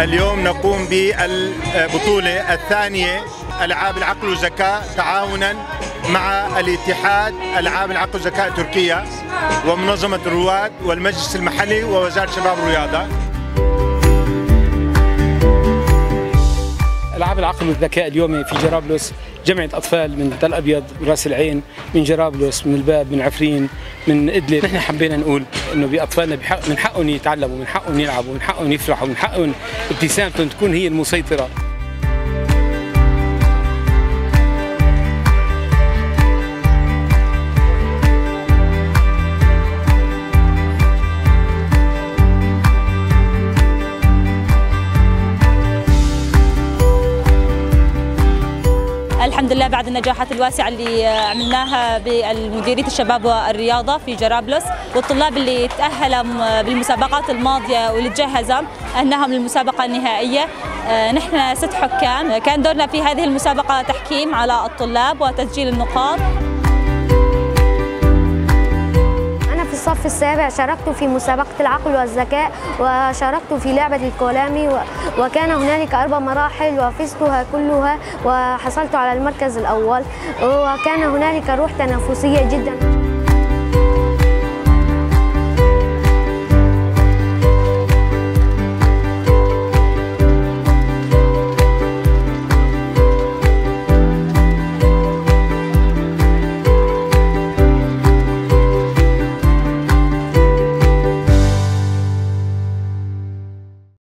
اليوم نقوم بالبطولة الثانية ألعاب العقل والذكاء تعاونا مع الاتحاد ألعاب العقل والذكاء تركيا ومنظمة الرواد والمجلس المحلي ووزارة الشباب والرياضة. العاب العقل والذكاء اليوم في جرابلس جمعية أطفال من تل أبيض راس العين من جرابلس من الباب من عفرين من إدلب. نحن حبينا نقول إنه بأطفالنا من حقهم يتعلموا من حقهم يلعبوا من حقهم يفرحوا من حقهم ابتسامتهم تكون هي المسيطرة. الحمد لله بعد النجاحات الواسعة اللي عملناها بالمديرية الشباب والرياضة في جرابلس والطلاب اللي تأهلوا بالمسابقات الماضية واللي تجهزوا أنهم للمسابقة النهائية. نحن ست حكام. كان دورنا في هذه المسابقة تحكيم على الطلاب وتسجيل النقاط. في الصف السابع شاركت في مسابقة العقل والذكاء وشاركت في لعبة الكولامي وكان هنالك أربع مراحل وفزتها كلها وحصلت على المركز الأول. وكان هنالك روح تنافسية جداً.